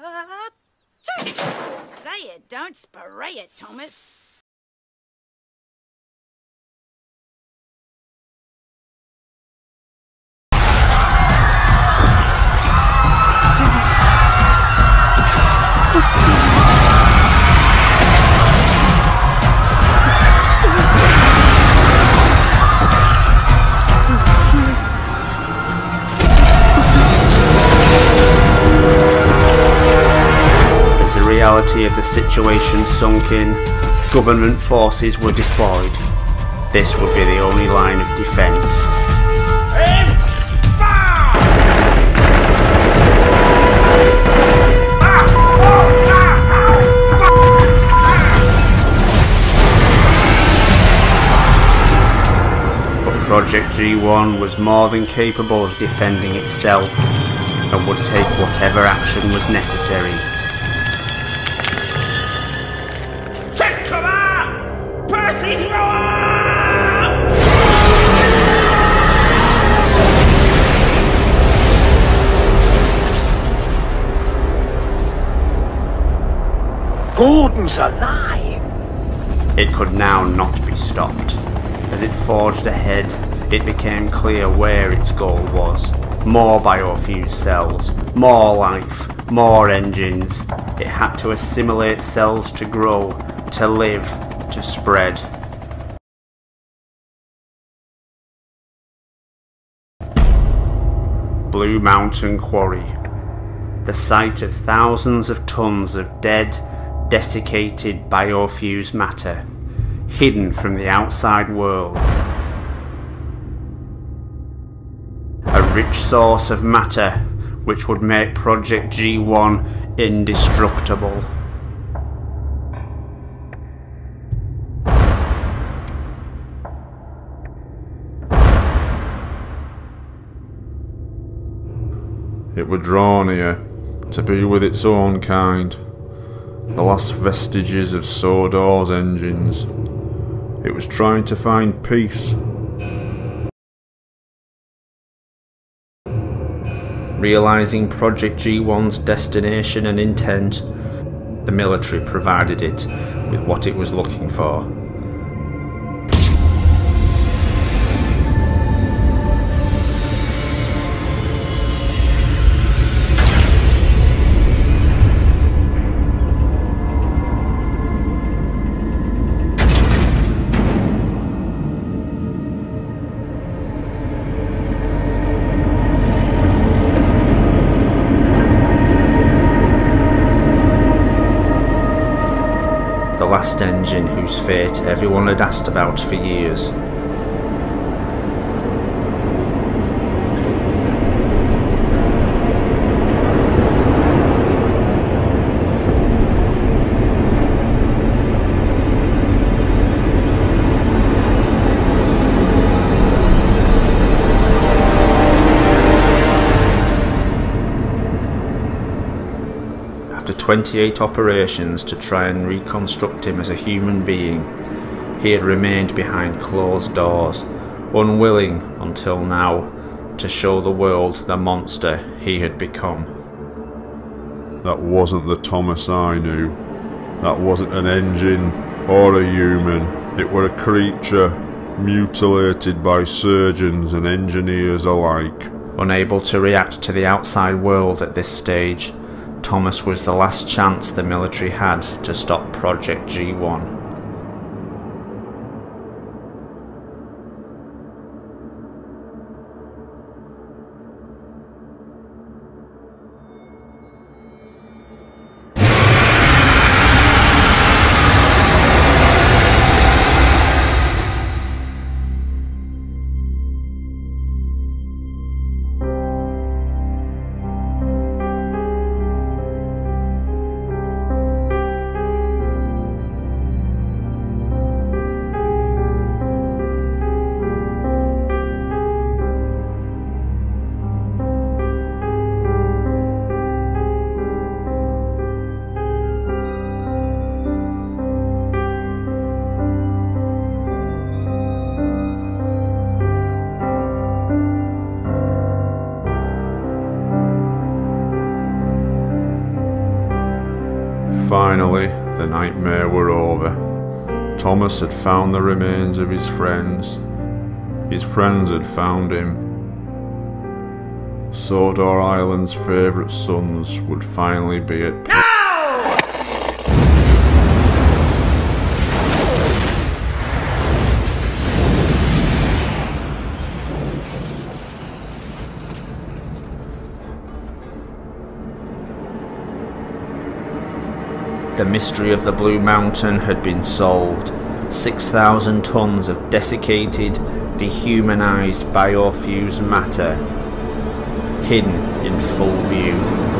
Ah, Say it, don't spray it, Thomas. Reality of the situation sunk in, government forces were deployed. This would be the only line of defence. But Project G1 was more than capable of defending itself and would take whatever action was necessary. It could now not be stopped. As it forged ahead, it became clear where its goal was. More biofused cells, more life, more engines. It had to assimilate cells to grow, to live, to spread. Blue Mountain Quarry. The site of thousands of tons of dead, desiccated biofused matter, hidden from the outside world. A rich source of matter which would make Project G1 indestructible. It were drawn here to be with its own kind, the last vestiges of Sodor's engines. It was trying to find peace. Realizing Project G1's destination and intent, the military provided it with what it was looking for. Last engine whose fate everyone had asked about for years. 28 operations to try and reconstruct him as a human being, he had remained behind closed doors, unwilling until now to show the world the monster he had become. That wasn't the Thomas I knew. That wasn't an engine or a human. It were a creature mutilated by surgeons and engineers alike. Unable to react to the outside world at this stage, Thomas was the last chance the military had to stop Project G1. Finally, the nightmare were over. Thomas had found the remains of his friends. His friends had found him. Sodor Island's favourite sons would finally be at peace. The mystery of the Blue Mountain had been solved. 6,000 tons of desiccated, dehumanized biofused matter hidden in full view.